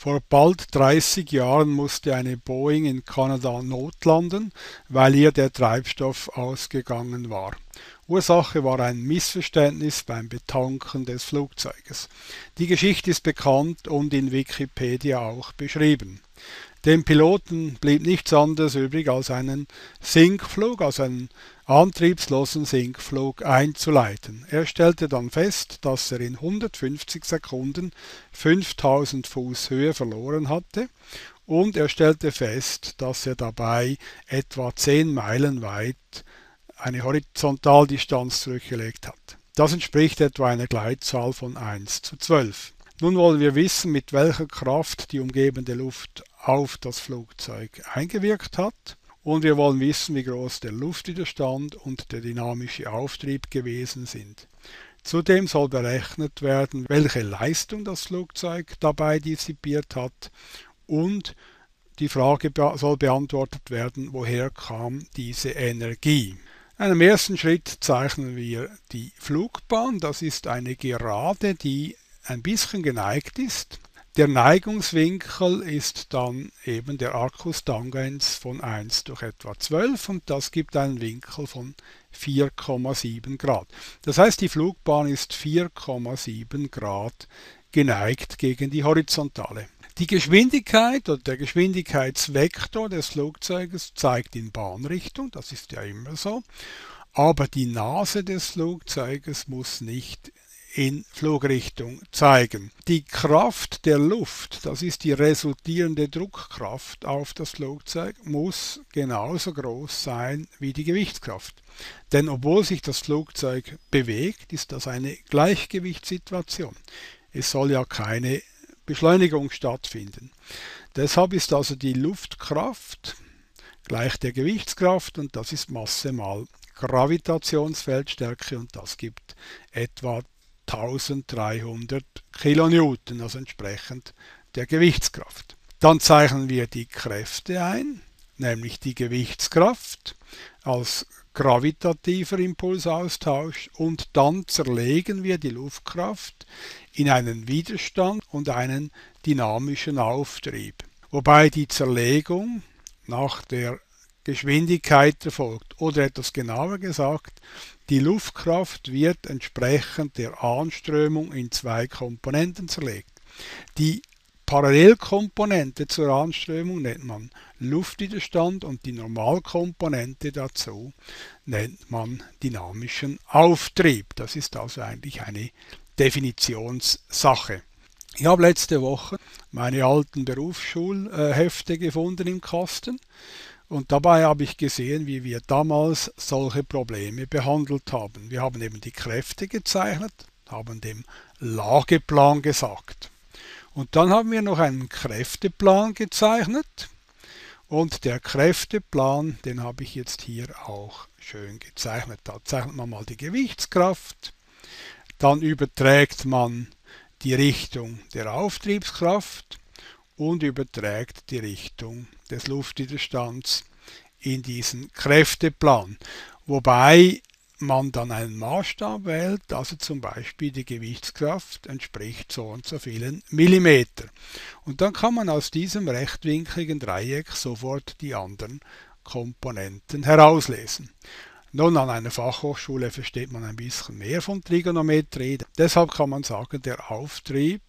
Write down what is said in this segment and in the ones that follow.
Vor bald 30 Jahren musste eine Boeing in Kanada notlanden, weil ihr der Treibstoff ausgegangen war. Ursache war ein Missverständnis beim Betanken des Flugzeuges. Die Geschichte ist bekannt und in Wikipedia auch beschrieben. Dem Piloten blieb nichts anderes übrig, als einen Sinkflug, also einen antriebslosen Sinkflug einzuleiten. Er stellte dann fest, dass er in 150 Sekunden 5000 Fuß Höhe verloren hatte und er stellte fest, dass er dabei etwa 10 Meilen weit eine Horizontaldistanz zurückgelegt hat. Das entspricht etwa einer Gleitzahl von 1 zu 12. Nun wollen wir wissen, mit welcher Kraft die umgebende Luft auf das Flugzeug eingewirkt hat und wir wollen wissen, wie groß der Luftwiderstand und der dynamische Auftrieb gewesen sind. Zudem soll berechnet werden, welche Leistung das Flugzeug dabei dissipiert hat und die Frage soll beantwortet werden, woher kam diese Energie. In einem ersten Schritt zeichnen wir die Flugbahn. Das ist eine Gerade, die ein bisschen geneigt ist. Der Neigungswinkel ist dann eben der Arcus tangens von 1 durch etwa 12 und das gibt einen Winkel von 4,7 Grad. Das heißt, die Flugbahn ist 4,7 Grad geneigt gegen die Horizontale. Die Geschwindigkeit oder der Geschwindigkeitsvektor des Flugzeuges zeigt in Bahnrichtung, das ist ja immer so, aber die Nase des Flugzeuges muss nicht in Flugrichtung zeigen. Die Kraft der Luft, das ist die resultierende Druckkraft auf das Flugzeug, muss genauso groß sein wie die Gewichtskraft. Denn obwohl sich das Flugzeug bewegt, ist das eine Gleichgewichtssituation. Es soll ja keine Beschleunigung stattfinden. Deshalb ist also die Luftkraft gleich der Gewichtskraft und das ist Masse mal Gravitationsfeldstärke und das gibt etwa 1300 Kilonewton, also entsprechend der Gewichtskraft. Dann zeichnen wir die Kräfte ein, nämlich die Gewichtskraft als gravitativer Impulsaustausch und dann zerlegen wir die Luftkraft in einen Widerstand und einen dynamischen Auftrieb. Wobei die Zerlegung nach der Geschwindigkeit erfolgt. Oder etwas genauer gesagt, die Luftkraft wird entsprechend der Anströmung in zwei Komponenten zerlegt. Die Parallelkomponente zur Anströmung nennt man Luftwiderstand und die Normalkomponente dazu nennt man dynamischen Auftrieb. Das ist also eigentlich eine Definitionssache. Ich habe letzte Woche meine alten Berufsschulhefte gefunden im Kasten und dabei habe ich gesehen, wie wir damals solche Probleme behandelt haben. Wir haben eben die Kräfte gezeichnet, haben dem Lageplan gesagt. Und dann haben wir noch einen Kräfteplan gezeichnet. Und der Kräfteplan, den habe ich jetzt hier auch schön gezeichnet. Da zeichnet man mal die Gewichtskraft. Dann überträgt man die Richtung der Auftriebskraft und überträgt die Richtung des Luftwiderstands in diesen Kräfteplan. Wobei man dann einen Maßstab wählt, also zum Beispiel die Gewichtskraft entspricht so und so vielen Millimeter. Und dann kann man aus diesem rechtwinkligen Dreieck sofort die anderen Komponenten herauslesen. Nun, an einer Fachhochschule versteht man ein bisschen mehr von Trigonometrie. Deshalb kann man sagen, der Auftrieb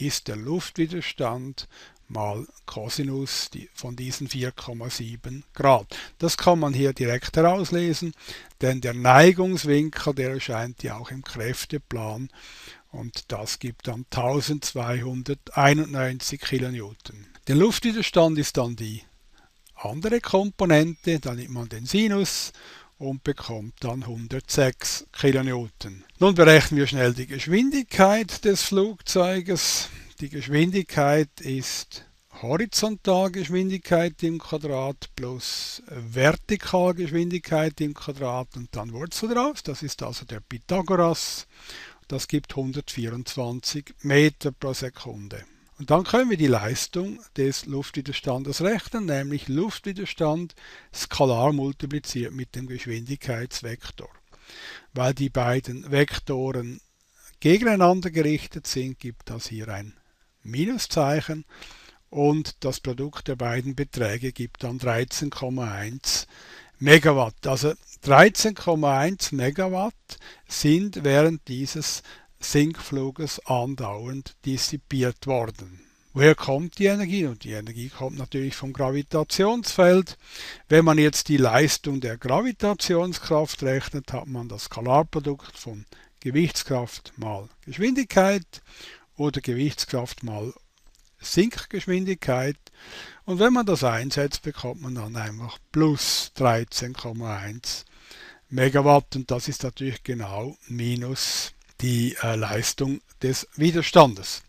ist der Luftwiderstand mal Cosinus von diesen 4,7 Grad. Das kann man hier direkt herauslesen, denn der Neigungswinkel, der erscheint ja auch im Kräfteplan und das gibt dann 1291 Kilonewton. Der Luftwiderstand ist dann die andere Komponente, da nimmt man den Sinus und bekommt dann 106 Kilonewton. Nun berechnen wir schnell die Geschwindigkeit des Flugzeuges. Die Geschwindigkeit ist Horizontalgeschwindigkeit im Quadrat plus Vertikalgeschwindigkeit im Quadrat und dann Wurzel draus. Das ist also der Pythagoras. Das gibt 124 Meter pro Sekunde. Und dann können wir die Leistung des Luftwiderstandes rechnen, nämlich Luftwiderstand skalar multipliziert mit dem Geschwindigkeitsvektor. Weil die beiden Vektoren gegeneinander gerichtet sind, gibt das hier ein Minuszeichen und das Produkt der beiden Beträge gibt dann 13,1 Megawatt. Also 13,1 Megawatt sind während dieses Sinkfluges andauernd dissipiert worden. Woher kommt die Energie? Und die Energie kommt natürlich vom Gravitationsfeld. Wenn man jetzt die Leistung der Gravitationskraft rechnet, hat man das Skalarprodukt von Gewichtskraft mal Geschwindigkeit oder Gewichtskraft mal Sinkgeschwindigkeit. Und wenn man das einsetzt, bekommt man dann einfach plus 13,1 Megawatt und das ist natürlich genau minus die äh, Leistung des Widerstandes.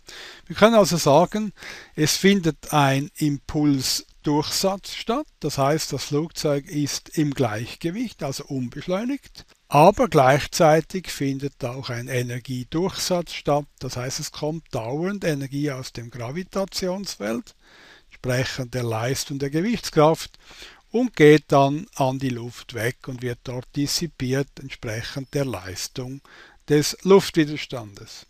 Wir können also sagen, es findet ein Impulsdurchsatz statt, das heißt das Flugzeug ist im Gleichgewicht, also unbeschleunigt, aber gleichzeitig findet auch ein Energiedurchsatz statt, das heißt es kommt dauernd Energie aus dem Gravitationsfeld, entsprechend der Leistung der Gewichtskraft und geht dann an die Luft weg und wird dort dissipiert entsprechend der Leistung des Luftwiderstandes.